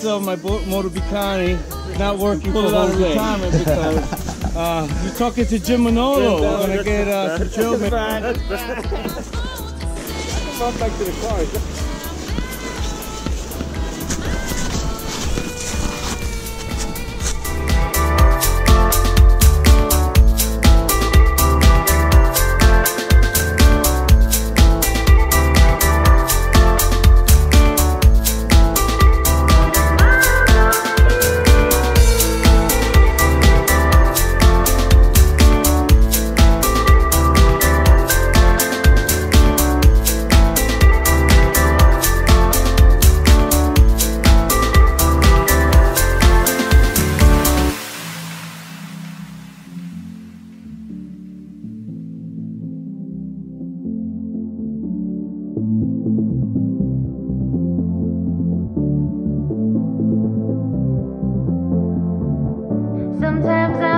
So my motor Bicani not working for one time because uh, you're talking to Jim Manolo. We're gonna get uh, some children. Back to the car. Sometimes I